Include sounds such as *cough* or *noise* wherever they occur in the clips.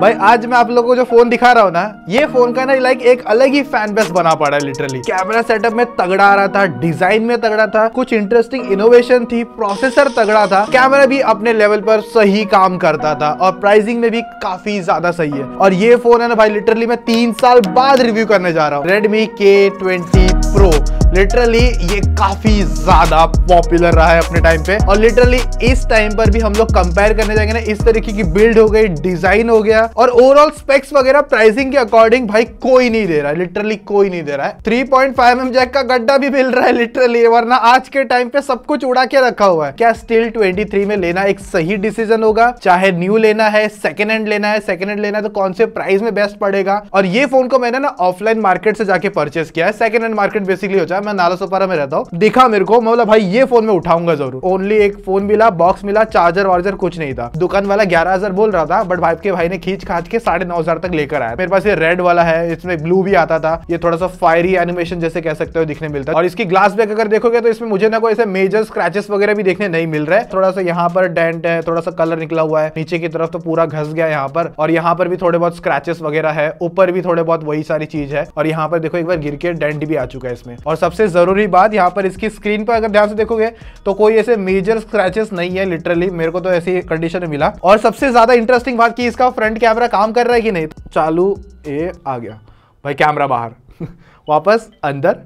भाई, आज मैं आप लोगों को जो फ़ोन दिखा रहा हूँ ना, ये फ़ोन का ना लाइक एक अलग ही फ़ैन बेस बना पड़ा है लिटरली कैमरा सेटअप में तगड़ा आ रहा था डिज़ाइन में तगड़ा था, कुछ इंटरेस्टिंग इनोवेशन थी प्रोसेसर तगड़ा था कैमरा भी अपने लेवल पर सही काम करता था, और प्राइसिंग में भी काफ़ी ज़्यादा सही है। और ये फ़ोन है ना भाई लिटरली मैं तीन साल बाद रिव्यू करने जा रहा हूँ। रेडमी के ट्वेंटी प्रो लिटरली ये काफ़ी ज़्यादा पॉपुलर रहा है अपने टाइम पे। और लिटरली इस टाइम पर भी हम लोग कंपेयर करने जाएँगे ना, इस तरीके की बिल्ड हो गई डिज़ाइन हो गया, और ओवरऑल स्पेक्स वगैरह प्राइसिंग के अकॉर्डिंग भाई कोई नहीं दे रहा है लिटरली कोई नहीं दे रहा है। 3.5 पॉइंट mm जैक का गड्ढा भी मिल रहा है लिटरली वरना आज के टाइम पे सब कुछ उड़ा के रखा हुआ है। क्या स्टिल 23 में लेना एक सही डिसीज़न होगा? चाहे न्यू लेना है सेकेंड हैंड लेना है सेकेंड हैंड लेना है तो कौन से प्राइस में बेस्ट पड़ेगा? और ये फ़ोन को मैंने ना ऑफलाइन मार्केट से जाके परचेस किया है। सेकेंड हैंड मार्केट बेसिकली हो जाए मैं नाला सोपारा में रहता हूँ। दिखा मेरे को मतलब भाई ये फ़ोन में उठाऊँगा ज़रूर. ओनली एक फ़ोन मिला बॉक्स मिला चार्जर वार्जर कुछ नहीं था। दुकान वाला ग्यारह हज़ार बोल रहा था बट भाई के भाई ने खींच खाच के साढ़े नौ हज़ार तक लेकर आया। मेरे पास ये रेड वाला है इसमें ब्लू भी आता था। ये थोड़ा सा फायरी एनिमेशन जैसे कह सकते हो दिखने मिलता है। और इसकी ग्लास बैक अगर देखोगे तो इसमें मुझे ना कोई ऐसे मेजर स्क्रैचेस वगैरह भी देखने नहीं मिल रहा। है थोड़ा सा यहाँ पर डेंट है थोड़ा सा कलर निकला हुआ है। नीचे की तरफ़ तो पूरा घस गया यहाँ पर। और यहाँ पर भी थोड़े बहुत स्क्रैचेस वगैरह है। ऊपर भी थोड़े बहुत वही सारी चीज़ है। और यहाँ पर देखो एक बार गिर के डेंट भी आ चुका है इसमें। और सबसे ज़रूरी बात यहाँ पर इसकी स्क्रीन पर अगर ध्यान से देखोगे तो कोई ऐसे मेजर स्क्रैचेस नहीं है लिटरली मेरे को तो ऐसी कंडीशन में मिला। और सबसे ज़्यादा इंटरेस्टिंग बात की इसका फ्रंट कैमरा काम कर रहा है कि नहीं? चालू, ए, आ गया। भाई कैमरा बाहर। *laughs* वापस अंदर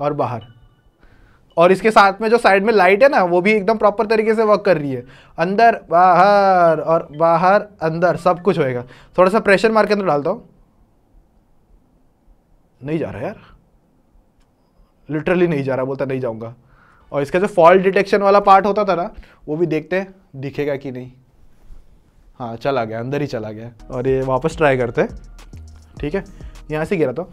और बाहर। और इसके साथ में जो साइड में लाइट है ना, वो भी एकदम प्रॉपर तरीके से वर्क कर रही है। अंदर, बाहर और बाहर, अंदर, सब कुछ होएगा। थोड़ा सा प्रेशर मार के अंदर डालता हूँ। नहीं जा रहा यार। लिटरली नहीं जा रहा, बोलता नहीं जाऊँगा। और इसका जो फॉल्ट डिटेक्शन वाला पार्ट होता था ना, वो भी देखते हैं, दिखेगा कि नहीं। हाँ चला गया, अंदर ही चला गया। और ये वापस ट्राई करते हैं। ठीक है? यहाँ से गिरा तो।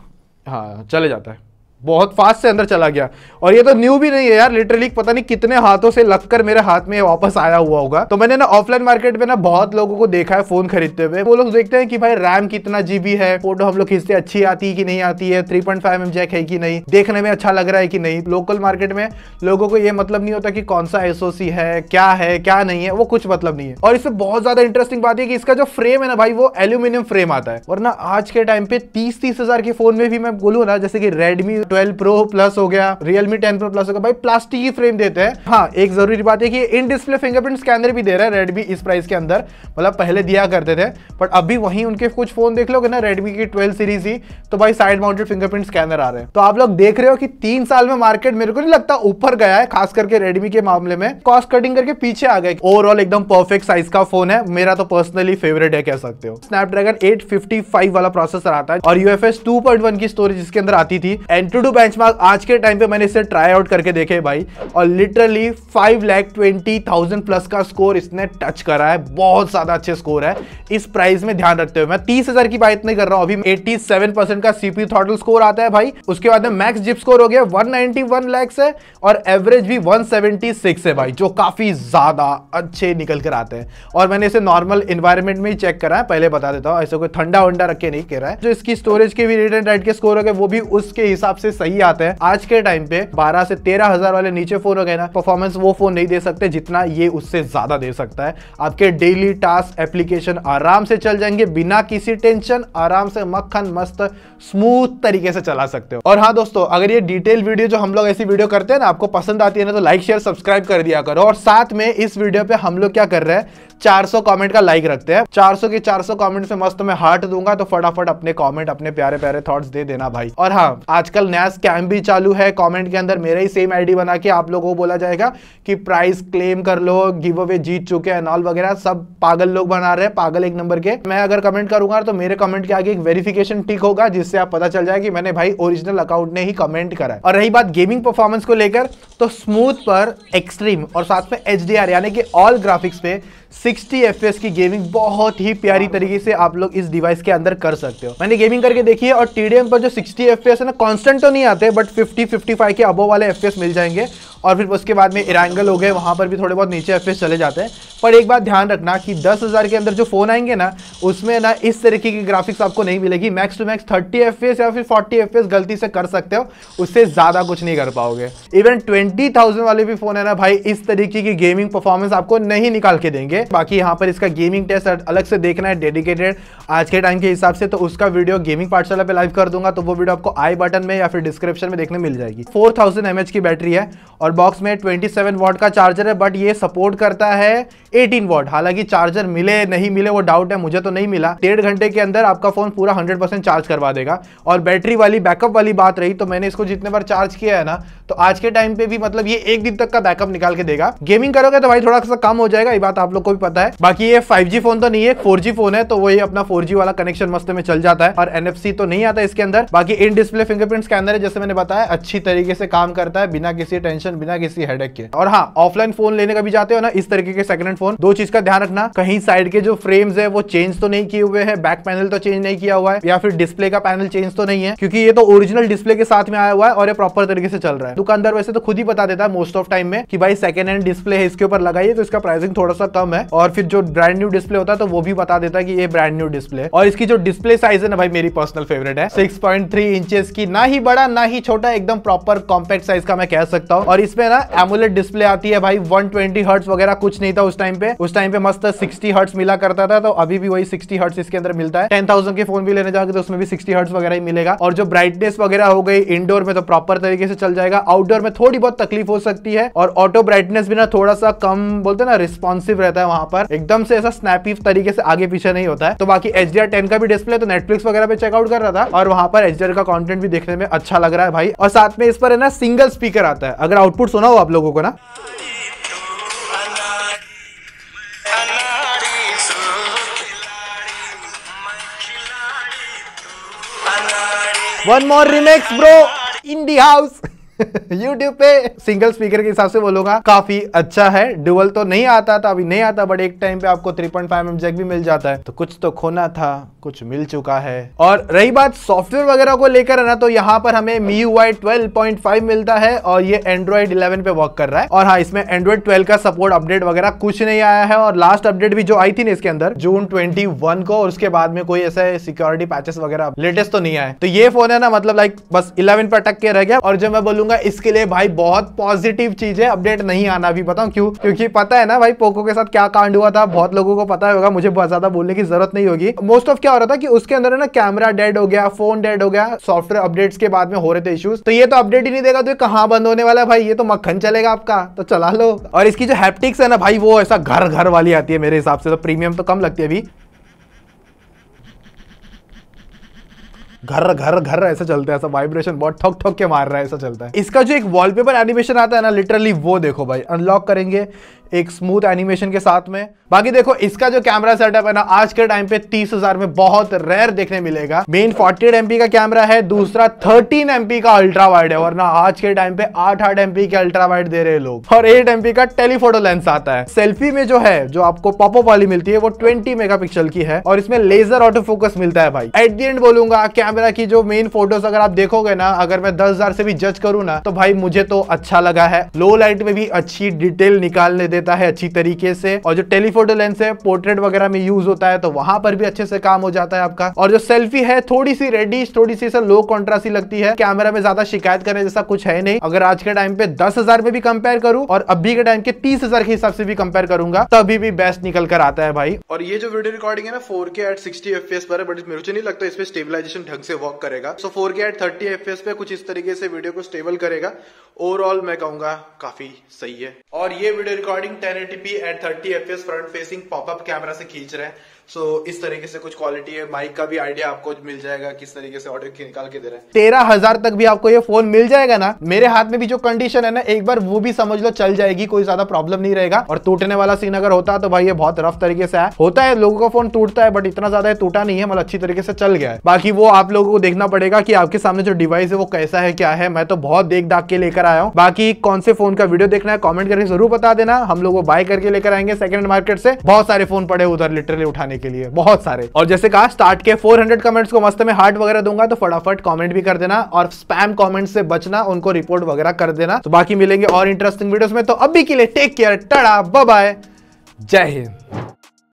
हाँ चले जाता है। बहुत फास्ट से अंदर चला गया। और ये तो न्यू भी नहीं है यार लिटरली पता नहीं कितने हाथों से लगकर मेरे हाथ में वापस आया हुआ होगा। तो मैंने ना ऑफलाइन मार्केट में ना बहुत लोगों को देखा है फ़ोन खरीदते हुए। वो लोग देखते हैं कि भाई रैम कितना जीबी है फ़ोटो हम लोग खींचते अच्छी आती है कि नहीं आती है three point five M jack है कि नहीं, देखने में अच्छा लग रहा है कि नहीं। लोकल मार्केट में लोगों को ये मतलब नहीं होता कि कौन सा एसओसी है, क्या है, क्या नहीं है, वो कुछ मतलब नहीं है। और इसमें बहुत ज़्यादा इंटरेस्टिंग बात है कि इसका जो फ्रेम है ना भाई, वो एल्यूमिनियम फ्रेम आता है। और ना आज के टाइम पे तीस तीस हज़ार के फ़ोन में भी मैं बोलूँ ना, जैसे कि रेडमी ट्वेल्व प्रो प्लस हो गया रियलमी टेन प्रो प्लस हो गया, भाई प्लास्टिक ही फ्रेम देते हैं। हाँ एक ज़रूरी बात है कि इन डिस्प्ले फिंगरप्रिंट स्कैनर भी दे रहा है रेडमी इस प्राइस के अंदर। मतलब पहले दिया करते थे बट अभी वहीं उनके कुछ फ़ोन देख लोगे ना रेडमी की ट्वेल्व सीरीज़ ही तो भाई साइड माउंटेड फिंगरप्रिंट स्कैनर आ रहे हैं। तो आप लोग देख रहे हो कि तीन साल में मार्केट मेरे को नहीं लगता ऊपर गया है, खास करके रेडमी के मामले में। कॉस्ट कटिंग करके पीछे आ गए। ओवरऑल एकदम परफेक्ट साइज़ का फ़ोन है। मेरा तो पर्सनली फेवरेट है, कह सकते हो। स्नैपड्रैगन 855 वाला प्रोसेसर आता है और यूएफएस 2.1 की स्टोरेज इसके अंदर आती थी। एंटू बेंचमार्क आज के टाइम पे मैंने इसे ट्राई आउट करके देखे भाई। और literally five lakh twenty thousand plus का स्कोर इसने टच करा है। बहुत ज़्यादा अच्छे स्कोर है। इस प्राइस में ध्यान रखते हुए मैं तीस हज़ार की बात नहीं कर रहा हूँ। अभी एट्टी सेवन परसेंट का सीपी थॉटल स्कोर आता है भाई। उसके बाद में मैक्स जिप स्कोर हो गया वन नाइनटी वन लैक्स है। और एवरेज भी वन सेवेंटी सिक्स है भाई, जो काफ़ी ज़्यादा अच्छे निकल कर आते हैं। और मैंने इसे नॉर्मल इन्वायरमेंट में ही चेक करा है। पहले बता देता हूँ, ऐसे कोई ठंडा वंडा रख नहीं कह रहा है। जो इसकी स्टोरेज के भी रीड एंड राइट के स्कोर हो गए, वो भी उसके हिसाब से सही आते हैं। आज के टाइम पे बारह से तेरह हज़ार वाले नीचे फ़ोन हो गए ना परफॉर्मेंस वो फ़ोन नहीं दे सकते जितना ये उससे ज़्यादा दे सकता है। आपके डेली टास्क एप्लीकेशन आराम से चल जाएँगे, बिना किसी टेंशन आराम से मक्खन मस्त स्मूथ तरीके से चला सकते हो। और हाँ दोस्तों, अगर ये डिटेल वीडियो जो हम लोग ऐसी वीडियो करते हैं ना, आपको पसंद आती है ना तो लाइक शेयर सब्सक्राइब कर दिया करो। और साथ में इस वीडियो पे हम लोग क्या कर रहे हैं 400 कमेंट का लाइक रखते हैं। 400 के 400 कमेंट से मस्त मैं हार्ट दूँगा तो फटाफट अपने कमेंट अपने प्यारे प्यारे थॉट्स दे देना भाई। और हाँ आजकल नया स्कैम भी चालू है। कमेंट के अंदर मेरा ही सेम आईडी बना के आप लोगों को बोला जाएगा कि प्राइस क्लेम कर लो गिव अवे जीत चुके हैं नॉल वगैरह। सब पागल लोग बना रहे हैं, पागल एक नंबर के। मैं अगर कमेंट करूँगा तो मेरे कमेंट के आगे एक वेरिफिकेशन टिक होगा, जिससे आप पता चल जाए कि मैंने भाई ओरिजिनल अकाउंट ने ही कमेंट करा है। और रही बात गेमिंग परफॉर्मेंस को लेकर तो स्मूथ पर एक्सट्रीम और साथ में एचडीआर यानी कि ऑल ग्राफिक्स पे 60 एफ़ की गेमिंग बहुत ही प्यारी तरीके से आप लोग इस डिवाइस के अंदर कर सकते हो। मैंने गेमिंग करके देखी है और टीडीएम पर जो 60 एफ़ है ना कांस्टेंट तो नहीं आते बट 50 55 के अबो वाले एफ़ मिल जाएँगे। और फिर उसके बाद में इरांगल हो गए वहाँ पर भी थोड़े बहुत नीचे एफ़ चले जाते हैं। पर एक बात ध्यान रखना कि दस हज़ार के अंदर जो फ़ोन आएँगे ना उसमें ना इस तरीके की ग्राफिक्स आपको नहीं मिलेगी। Max to max thirty F या फिर फोर्टी एफ़ गलती से कर सकते हो उससे ज़्यादा कुछ नहीं कर पाओगे। इवन ट्वेंटी वाले भी फ़ोन है ना भाई इस तरीके की गेमिंग परफॉर्मेंस आपको नहीं निकाल के देंगे। बाकी यहाँ पर इसका गेमिंग टेस्ट अलग से देखना है डेडिकेटेड आज के टाइम के हिसाब से तो उसका वीडियो गेमिंग पाठशाला पे लाइव कर दूँगा तो वो वीडियो आपको आई बटन में या फिर डिस्क्रिप्शन में देखने मिल जाएगी। फोर थाउज़ेंड की बैटरी है और बॉक्स में ट्वेंटी सेवन वॉट का चार्जर है बट ये सपोर्ट करता है एटीन वॉट हालाँकि चार्जर मिले, नहीं मिले, वो डाउट है, मुझे तो नहीं मिला। डेढ़ घंटे के अंदर आपका फ़ोन पूरा हंड्रेड चार्ज करवा देगा। और बैटरी वाली बैकअप वाली बात रही तो मैंने इसको जितने बार चार्ज किया है ना तो आज के टाइम पे भी मतलब ये एक दिन तक का बैकअप निकाल के देगा। गेमिंग करोगे तो भाई थोड़ा सा कम हो जाएगा, ये बात आप लोग को भी पता है। बाकी ये 5G फ़ोन तो नहीं है 4G फ़ोन है तो वही अपना 4G वाला कनेक्शन मस्त में चल जाता है। और NFC तो नहीं आता इसके अंदर। बाकी इन डिस्प्ले फिंगरप्रिंट स्कैनर है, जैसे मैंने बताया, अच्छी तरीके से काम करता है, बिना किसी टेंशन बिना किसी हेडेक के। और हाँ ऑफलाइन फ़ोन लेने का भी जाते हो ना, इस तरीके के सेकंड फ़ोन दो चीज़ का ध्यान रखना। कहीं साइड के जो फ्रेम्स है, वो चेंज तो नहीं किए हुए हैं बैक पैनल तो चेंज नहीं किया हुआ है, या फिर डिस्प्ले का पैनल चेंज तो नहीं है, क्योंकि ये तो ओरिजिनल डिस्प्ले के साथ में आया हुआ है और ये प्रॉपर तरीके से चल रहा है। दुकानदार वैसे तो खुद ही बता देता है मोस्ट ऑफ़ टाइम में, कि भाई सेकंड हैंड डिस्प्ले है, इसके ऊपर लगाइए तो इसका प्राइसिंग थोड़ा सा कम है। और फिर जो ब्रांड न्यू डिस्प्ले होता है तो वो भी बता देता है कि ये ब्रांड न्यू डिस्प्ले और इसकी जो डिस्प्ले साइज़ है ना भाई, मेरी पर्सनल फेवरेट है। 6.3 इंचेस की, ना ही बड़ा, ना ही छोटा, एकदम प्रॉपर कॉम्पैक्ट साइज़ का मैं कह सकता हूँ। और इसमें ना एमुलेट डिस्प्ले आती है भाई 120 हर्ट्ज वगैरह कुछ नहीं था उस टाइम पे। उस टाइम पे मस्त 60 हर्ट्स मिला करता था तो अभी भी वही 60 हर्ट्स इसके अंदर मिलता है। 10000 के फ़ोन भी लेने जाओगे तो उसमें भी 60 हर्ट्स वगैरह ही मिलेगा। और जो ब्राइटनेस वगैरह हो गई इंडोर में तो प्रॉपर तरीके से चल जाएगा। आउटडोर में थोड़ी बहुत तकलीफ़ हो सकती है। और ऑटो ब्राइटनेस भी ना थोड़ा सा कम, बोलते ना रिस्पॉन्सिव रहता है वहाँ पर एकदम से ऐसा स्नैपी तरीके से आगे पीछे नहीं होता है। तो बाकी एच डी का भी डिस्प्ले तो नेटफ्लिक्स वगैरह पे चेकआउट कर रहा था और वहाँ पर एच का कॉन्टेंट भी देखने में अच्छा लग रहा है भाई। और साथ में इस पर है ना सिंगल स्पीकर आता है। अगर आउटपुट सुना हो आप लोगों को ना। One more remix bro in the house YouTube पे सिंगल स्पीकर के हिसाब से बोलूँगा काफ़ी अच्छा है। डुअल तो नहीं आता था, अभी नहीं आता बट एक टाइम पे आपको 3.5 पॉइंट mm जैक भी मिल जाता है। तो कुछ तो खोना था, कुछ मिल चुका है। और रही बात सॉफ्टवेयर वगैरह को लेकर है ना तो यहाँ पर हमें MIUI 12.5 मिलता है और ये एंड्रॉइड 11 पे वर्क कर रहा है। और हाँ इसमें एंड्रॉइड 12 का सपोर्ट अपडेट वगैरह कुछ नहीं आया है। और लास्ट अपडेट भी जो आई थी ना इसके अंदर जून 21 को, और उसके बाद में कोई ऐसा सिक्योरिटी पैचेस वगैरह लेटेस्ट तो नहीं आए। तो ये फ़ोन है ना मतलब लाइक बस इलेवन पर अटक के रह गया। और जो मैं बोलूँगा बोलूँगा इसके लिए भाई बहुत पॉजिटिव चीज़ है अपडेट नहीं आना भी, बताऊँ क्यों? क्योंकि पता है ना भाई पोको के साथ क्या कांड हुआ था? बहुत लोगों को पता होगा, मुझे बहुत ज़्यादा बोलने की ज़रूरत नहीं होगी। मोस्ट ऑफ़ क्या हो रहा था कि उसके अंदर ना कैमरा डेड हो गया फ़ोन डेड हो गया सॉफ्टवेयर अपडेट्स के बाद में हो रहे थे इश्यूज़ तो ये तो अपडेट ही नहीं देगा तो ये कहाँ बंद होने वाला है भाई? ये तो मक्खन चलेगा आपका तो चला लो। और इसकी जो हैप्टिक्स है ना भाई, वो ऐसा घर घर वाली आती है मेरे हिसाब से तो प्रीमियम तो कम लगती है अभी। घर घर घर, ऐसा चलता है, ऐसा वाइब्रेशन बहुत ठोक ठोक के मार रहा है, ऐसा चलता है। इसका जो एक वॉलपेपर एनिमेशन आता है ना लिटरली वो देखो भाई अनलॉक करेंगे। एक स्मूथ एनिमेशन के साथ में। बाकी देखो, इसका जो कैमरा सेटअप है ना, आज के टाइम पे तीस हज़ार में बहुत रेयर देखने मिलेगा। मेन फोर्टी एट एमपी का कैमरा है, दूसरा थर्टीन एमपी का अल्ट्रा वाइड है, वरना आज के टाइम पे आठ आठ एमपी के अल्ट्रा वाइड दे रहे लोग। और एट एमपी का टेलीफोटो लेंस आता है। सेल्फी में जो है, जो आपको पॉपअप वाली मिलती है, वो ट्वेंटी मेगा की है। और इसमें लेजर ऑटो फोकस मिलता है भाई। एट दी एंड बोलूँगा कैमरा की जो मेन फ़ोटोज़ अगर आप देखोगे ना, अगर मैं दस से भी जज करूँ ना तो भाई मुझे तो अच्छा लगा है। लो लाइट में भी अच्छी डिटेल निकालने दे देता है अच्छी तरीके से। और जो टेलीफोटो लेंस है, पोर्ट्रेट वगैरह में यूज़ होता है तो वहाँ पर भी अच्छे से काम हो जाता है आपका। और जो सेल्फी है थोड़ी सी रेडिश थोड़ी सी लो कॉन्ट्रासी लगती है। कैमरा में ज़्यादा शिकायत करने जैसा कुछ है नहीं। अगर आज के टाइम पे दस में भी कंपेयर करूँ, और अभी के टाइम के तीस के हिसाब से भी कंपेयर करूँगा, तभी भी बेस्ट निकल कर आता है भाई। और ये जो वीडियो रिकॉर्डिंग है ना four K eight sixty F पर है बट मेरे नहीं लगता इसमें स्टेबिलाईजेशन ढंग से वर्क करेगा। So four K at thirty F पे कुछ इस तरीके से वीडियो को स्टेबल करेगा। ओवरऑल मैं कहूँगा काफ़ी सही है। और ये video recording ten eighty P at thirty F front facing popup camera से खींच रहे हैं। सो so, इस तरीके से कुछ क्वालिटी है। माइक का भी आइडिया आपको मिल जाएगा किस तरीके से ऑडियो निकाल के दे रहे हैं। तेरह हज़ार तक भी आपको ये फ़ोन मिल जाएगा ना? मेरे हाथ में भी जो कंडीशन है ना एक बार वो भी समझ लो चल जाएगी कोई ज़्यादा प्रॉब्लम नहीं रहेगा। और टूटने वाला सीन अगर होता तो भाई ये बहुत रफ तरीके से है। होता है लोगों का फ़ोन टूटता है बट इतना ज़्यादा टूटा नहीं है मतलब अच्छी तरीके से चल गया है। बाकी वो आप लोगों को देखना पड़ेगा की आपके सामने जो डिवाइस है वो कैसा है क्या है। मैं तो बहुत देख दाख के लेकर आया हूँ। बाकी कौन से फ़ोन का वीडियो देखना है कॉमेंट करके ज़रूर बता देना। हम लोग बाय करके लेकर आएँगे सेकंड मार्केट से। बहुत सारे फ़ोन पड़े उधर लिटरली उठाने के लिए, बहुत सारे। और जैसे कहा स्टार्ट के 400 कमेंट्स को मस्त में हार्ट वगैरह दूँगा तो फटाफट कमेंट भी कर देना और स्पैम कमेंट से बचना, उनको रिपोर्ट वगैरह कर देना। तो बाकी मिलेंगे और इंटरेस्टिंग वीडियोस में तो अभी के लिए टेक केयर टड़ा बाय जय हिंद।